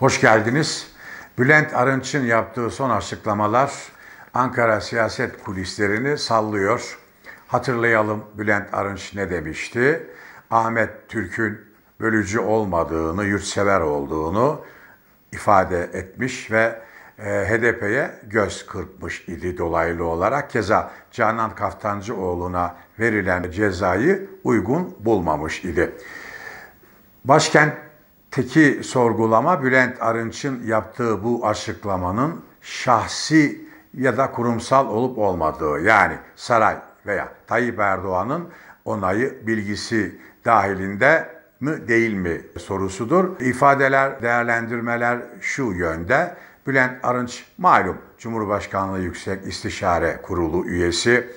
Hoş geldiniz. Bülent Arınç'ın yaptığı son açıklamalar Ankara siyaset kulislerini sallıyor. Hatırlayalım Bülent Arınç ne demişti? Ahmet Türk'ün bölücü olmadığını, yurtsever olduğunu ifade etmiş ve e, HDP'ye göz kırpmış idi dolaylı olarak. Keza Canan Kaftancıoğlu'na verilen cezayı uygun bulmamış idi. Başkentteki sorgulama Bülent Arınç'ın yaptığı bu açıklamanın şahsi ya da kurumsal olup olmadığı yani saray veya Tayyip Erdoğan'ın onayı bilgisi dahilinde mi değil mi sorusudur. İfadeler, değerlendirmeler şu yönde. Bülent Arınç malum Cumhurbaşkanlığı Yüksek İstişare Kurulu üyesi.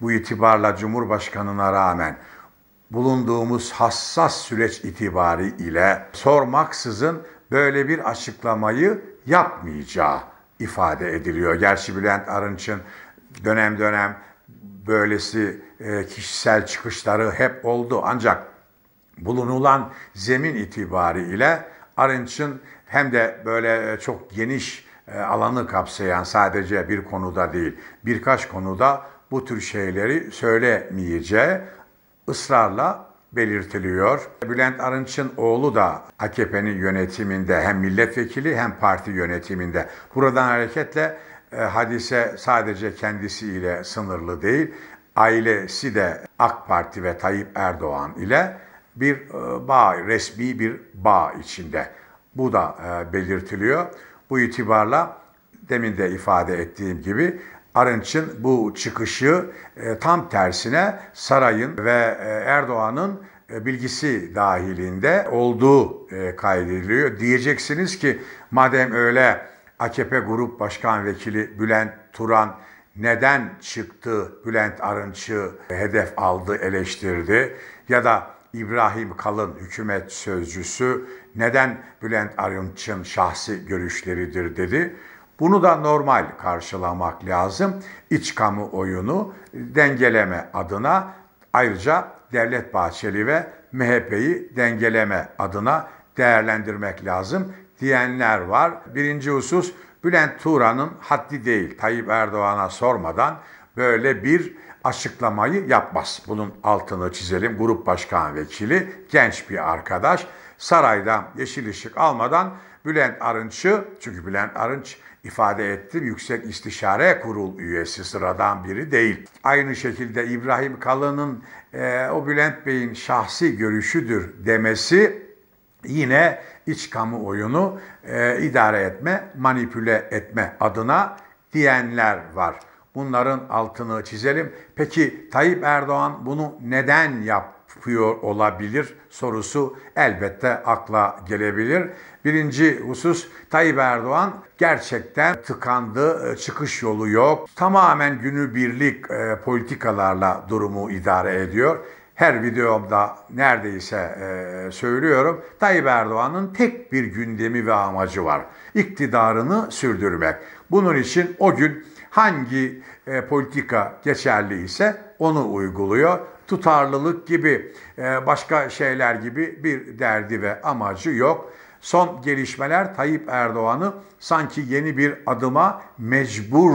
Bu itibarla Cumhurbaşkanına rağmen bulunduğumuz hassas süreç itibari ile sormaksızın böyle bir açıklamayı yapmayacağı ifade ediliyor. Gerçi Bülent Arınç'ın dönem dönem böylesi e, kişisel çıkışları hep oldu ancak bulunulan zemin itibariyle Arınç'ın hem de böyle e, çok geniş e, alanı kapsayan sadece bir konuda değil birkaç konuda bu tür şeyleri söylemeyeceği ısrarla belirtiliyor. Bülent Arınç'ın oğlu da AKP'nin yönetiminde hem milletvekili hem parti yönetiminde. Buradan hareketle e, hadise sadece kendisiyle sınırlı değil, ailesi de AK Parti ve Tayyip Erdoğan ile bir e, bağ, resmi bir bağ içinde. Bu da e, belirtiliyor. Bu itibarla demin de ifade ettiğim gibi Arınç'ın bu çıkışı e, tam tersine sarayın ve e, Erdoğan'ın e, bilgisi dahilinde olduğu kaydediliyor. Diyeceksiniz ki madem öyle AKP Grup Başkan Vekili Bülent Turan neden çıktı Bülent Arınç'ı hedef aldı, eleştirdi ya da İbrahim Kalın hükümet sözcüsü neden Bülent Arınç'ın şahsi görüşleridir dedi. Bunu da normal karşılamak lazım. İç kamu oyunu dengeleme adına ayrıca Devlet Bahçeli ve MHP'yi dengeleme adına değerlendirmek lazım diyenler var. Birinci husus Bülent Turan'ın haddi değil Tayyip Erdoğan'a sormadan böyle bir açıklamayı yapmaz. Bunun altını çizelim. Grup Başkan Vekili genç bir arkadaş saraydan yeşil ışık almadan Bülent Arınç'ı çünkü Bülent Arınç ifade ettim. Yüksek İstişare Kurul üyesi sıradan biri değil. Aynı şekilde İbrahim Kalın'ın e, o Bülent Bey'in şahsi görüşüdür demesi yine iç kamuoyunu e, idare etme, manipüle etme adına diyenler var. Bunların altını çizelim. Peki Tayyip Erdoğan bunu neden yapıyor olabilir sorusu elbette akla gelebilir. Birinci husus Tayyip Erdoğan gerçekten tıkandı, e, çıkış yolu yok. Tamamen günübirlik e, politikalarla durumu idare ediyor. Her videomda neredeyse e, söylüyorum. Tayyip Erdoğan'ın tek bir gündemi ve amacı var. İktidarını sürdürmek. Bunun için o gün hangi e, politika geçerli ise onu uyguluyor. Tutarlılık gibi, e, başka şeyler gibi bir derdi ve amacı yok. Son gelişmeler Tayyip Erdoğan'ı sanki yeni bir adıma mecbur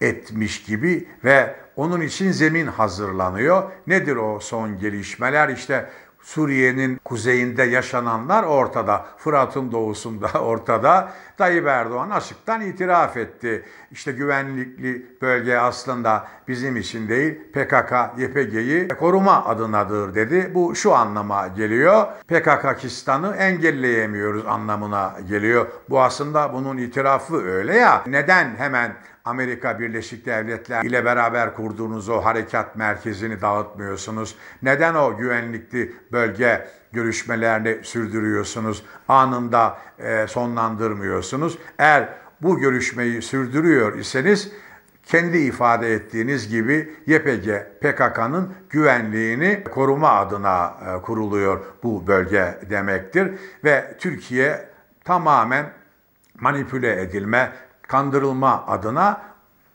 etmiş gibi ve onun için zemin hazırlanıyor. Nedir o son gelişmeler? İşte Suriye'nin kuzeyinde yaşananlar ortada. Fırat'ın doğusunda ortada. Tayyip Erdoğan açıktan itiraf etti. İşte güvenlikli bölge aslında bizim için değil PKK, YPG'yi koruma adınadır dedi. Bu şu anlama geliyor. PKKistan'ı engelleyemiyoruz anlamına geliyor. Bu aslında bunun itirafı öyle ya. Neden hemen Amerika Birleşik Devletleri ile beraber kurduğunuz o harekat merkezini dağıtmıyorsunuz? Neden o güvenlikli bölge görüşmelerini sürdürüyorsunuz? Anında e, sonlandırmıyorsunuz. Eğer bu görüşmeyi sürdürüyor iseniz kendi ifade ettiğiniz gibi YPG PKK'nın güvenliğini koruma adına e, kuruluyor bu bölge demektir ve Türkiye tamamen manipüle edilme, kandırılma adına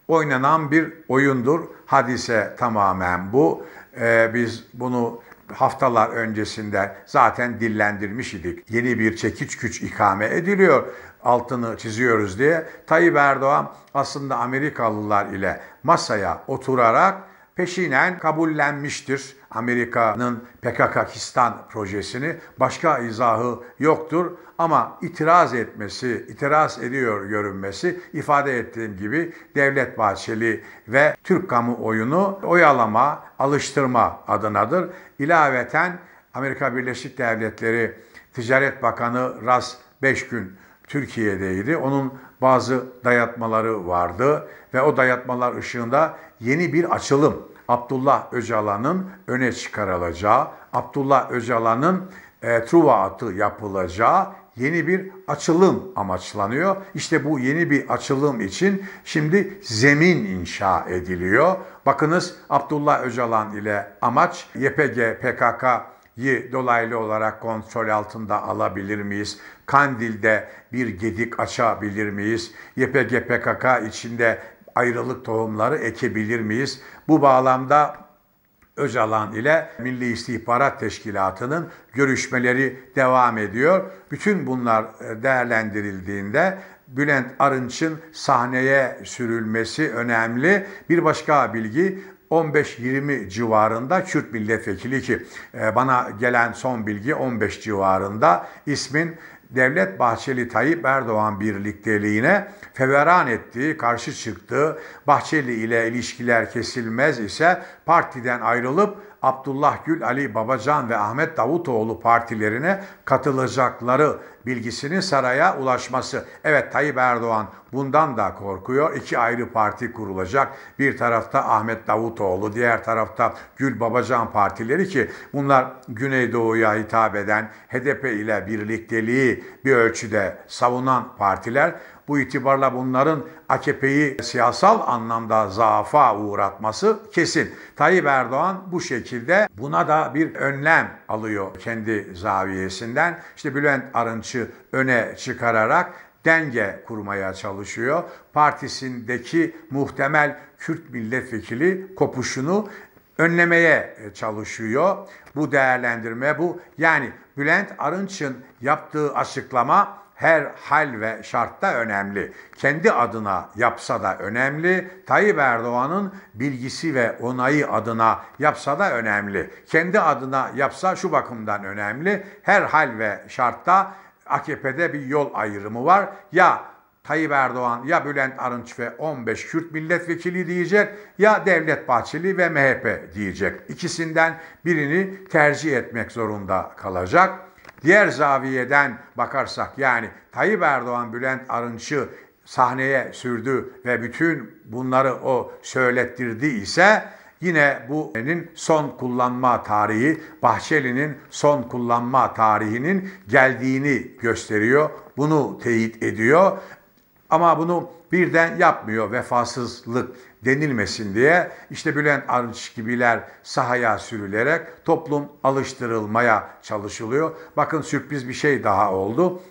oynanan bir oyundur. Hadise tamamen bu. Ee, biz bunu haftalar öncesinde zaten dillendirmiş idik. Yeni bir çekiç güç ikame ediliyor altını çiziyoruz diye. Tayyip Erdoğan aslında Amerikalılar ile masaya oturarak peşinen kabullenmiştir Amerika'nın PKK-Kistan projesini. Başka izahı yoktur ama itiraz etmesi, itiraz ediyor görünmesi ifade ettiğim gibi Devlet Bahçeli ve Türk kamuoyunu oyalama, alıştırma adınadır. İlaveten Amerika Birleşik Devletleri Ticaret Bakanı Ras 5 gün Türkiye'deydi. Onun bazı dayatmaları vardı ve o dayatmalar ışığında yeni bir açılım Abdullah Öcalan'ın öne çıkarılacağı, Abdullah Öcalan'ın e, Truva atı yapılacağı yeni bir açılım amaçlanıyor. İşte bu yeni bir açılım için şimdi zemin inşa ediliyor. Bakınız Abdullah Öcalan ile amaç YPG, PKK dolaylı olarak kontrol altında alabilir miyiz? Kandil'de bir gedik açabilir miyiz? YPG PKK içinde ayrılık tohumları ekebilir miyiz? Bu bağlamda Öcalan ile Milli İstihbarat Teşkilatı'nın görüşmeleri devam ediyor. Bütün bunlar e, değerlendirildiğinde Bülent Arınç'ın sahneye sürülmesi önemli. Bir başka bilgi 15-20 civarında Kürt milletvekili ki e, bana gelen son bilgi 15 civarında. İsmin Devlet Bahçeli Tayyip Erdoğan birlikteliğine feveran ettiği, karşı çıktığı, Bahçeli ile ilişkiler kesilmez ise partiden ayrılıp Abdullah Gül, Ali Babacan ve Ahmet Davutoğlu partilerine katılacakları bilgisinin saraya ulaşması. Evet Tayyip Erdoğan bundan da korkuyor. İki ayrı parti kurulacak. Bir tarafta Ahmet Davutoğlu, diğer tarafta Gül Babacan partileri ki bunlar Güneydoğu'ya hitap eden HDP ile birlikteliği bir ölçüde savunan partiler. Bu itibarla bunların AKP'yi siyasal anlamda zaafa uğratması kesin. Tayyip Erdoğan bu şekilde buna da bir önlem alıyor kendi zaviyesinden. İşte Bülent Arınç'ı öne çıkararak denge kurmaya çalışıyor. Partisindeki muhtemel Kürt milletvekili kopuşunu önlemeye çalışıyor. Bu değerlendirme bu. Yani Bülent Arınç'ın yaptığı açıklama her hal ve şartta önemli. Kendi adına yapsa da önemli. Tayyip Erdoğan'ın bilgisi ve onayı adına yapsa da önemli. Kendi adına yapsa şu bakımdan önemli. Her hal ve şartta AKP'de bir yol ayrımı var. Ya Tayyip Erdoğan ya Bülent Arınç ve 15 Kürt milletvekili diyecek ya Devlet Bahçeli ve MHP diyecek. İkisinden birini tercih etmek zorunda kalacak. Diğer zaviyeden bakarsak yani Tayyip Erdoğan Bülent Arınç'ı sahneye sürdü ve bütün bunları o söylettirdi ise yine bu son kullanma tarihi Bahçeli'nin son kullanma tarihinin geldiğini gösteriyor. Bunu teyit ediyor. Ama bunu birden yapmıyor vefasızlık denilmesin diye işte Bülent Arınç gibiler sahaya sürülerek toplum alıştırılmaya çalışılıyor. Bakın sürpriz bir şey daha oldu.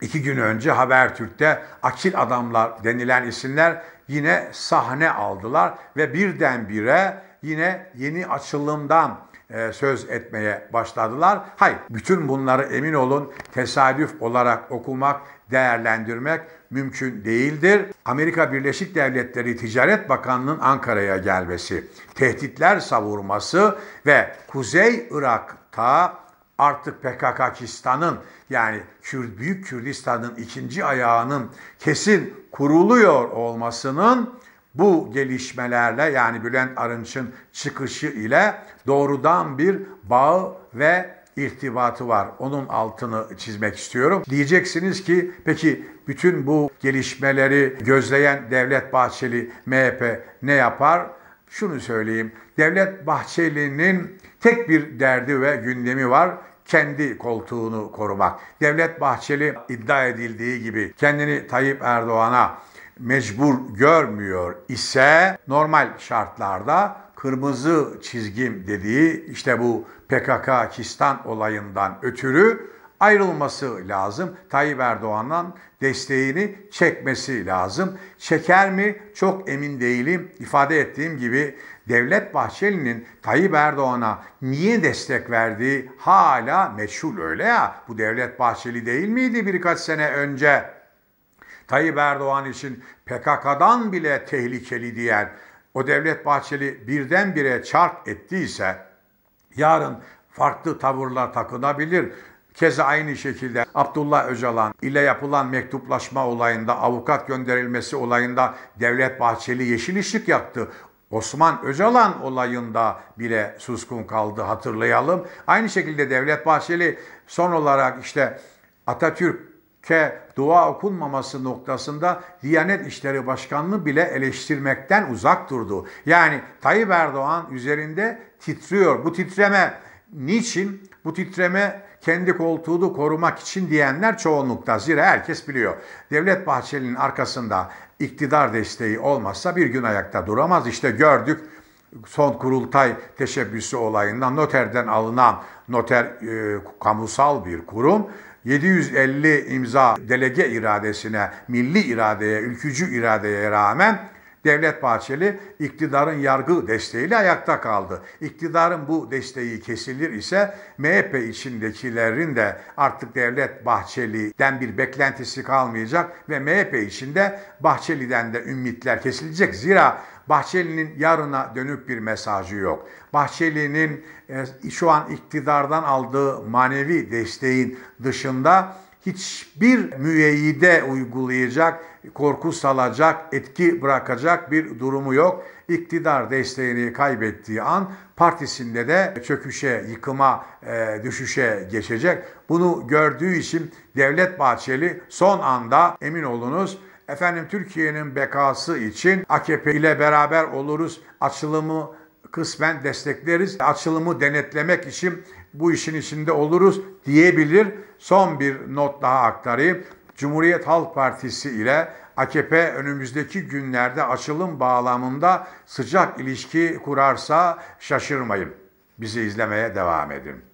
İki gün önce Habertürk'te akil adamlar denilen isimler yine sahne aldılar ve birdenbire yine yeni açılımdan e, söz etmeye başladılar. Hayır, bütün bunları emin olun tesadüf olarak okumak, değerlendirmek mümkün değildir. Amerika Birleşik Devletleri Ticaret Bakanlığı'nın Ankara'ya gelmesi, tehditler savurması ve Kuzey Irak'ta artık PKK'kistanın yani Kürt, Büyük Kürdistan'ın ikinci ayağının kesin kuruluyor olmasının bu gelişmelerle yani Bülent Arınç'ın çıkışı ile doğrudan bir bağı ve irtibatı var. Onun altını çizmek istiyorum. Diyeceksiniz ki peki bütün bu gelişmeleri gözleyen Devlet Bahçeli MHP ne yapar? Şunu söyleyeyim. Devlet Bahçeli'nin tek bir derdi ve gündemi var kendi koltuğunu korumak. Devlet Bahçeli iddia edildiği gibi kendini Tayyip Erdoğan'a mecbur görmüyor ise normal şartlarda kırmızı çizgim dediği işte bu PKK Kistan olayından ötürü ayrılması lazım. Tayyip Erdoğan'dan desteğini çekmesi lazım. Çeker mi? Çok emin değilim. İfade ettiğim gibi Devlet Bahçeli'nin Tayyip Erdoğan'a niye destek verdiği hala meçhul öyle ya. Bu Devlet Bahçeli değil miydi birkaç sene önce? Tayyip Erdoğan için PKK'dan bile tehlikeli diyen o Devlet Bahçeli birdenbire çark ettiyse yarın farklı tavırlar takınabilir. Keza aynı şekilde Abdullah Öcalan ile yapılan mektuplaşma olayında, avukat gönderilmesi olayında Devlet Bahçeli yeşil ışık yaktı. Osman Öcalan olayında bile suskun kaldı hatırlayalım. Aynı şekilde Devlet Bahçeli son olarak işte Atatürk'e dua okunmaması noktasında Diyanet İşleri Başkanlığı bile eleştirmekten uzak durdu. Yani Tayyip Erdoğan üzerinde titriyor. Bu titreme niçin? Bu titreme kendi koltuğunu korumak için diyenler çoğunlukta. Zira herkes biliyor. Devlet Bahçeli'nin arkasında iktidar desteği olmazsa bir gün ayakta duramaz. İşte gördük son kurultay teşebbüsü olayından noterden alınan noter e, kamusal bir kurum 750 imza delege iradesine, milli iradeye, ülkücü iradeye rağmen Devlet Bahçeli iktidarın yargı desteğiyle ayakta kaldı. İktidarın bu desteği kesilir ise MHP içindekilerin de artık Devlet Bahçeli'den bir beklentisi kalmayacak ve MHP içinde Bahçeli'den de ümitler kesilecek. Zira Bahçeli'nin yarına dönük bir mesajı yok. Bahçeli'nin e, şu an iktidardan aldığı manevi desteğin dışında hiçbir müeyyide uygulayacak, korku salacak, etki bırakacak bir durumu yok. İktidar desteğini kaybettiği an partisinde de çöküşe, yıkıma, e, düşüşe geçecek. Bunu gördüğü için Devlet Bahçeli son anda emin olunuz efendim Türkiye'nin bekası için AKP ile beraber oluruz. Açılımı kısmen destekleriz. Açılımı denetlemek için bu işin içinde oluruz diyebilir. Son bir not daha aktarayım. Cumhuriyet Halk Partisi ile AKP önümüzdeki günlerde açılım bağlamında sıcak ilişki kurarsa şaşırmayın. Bizi izlemeye devam edin.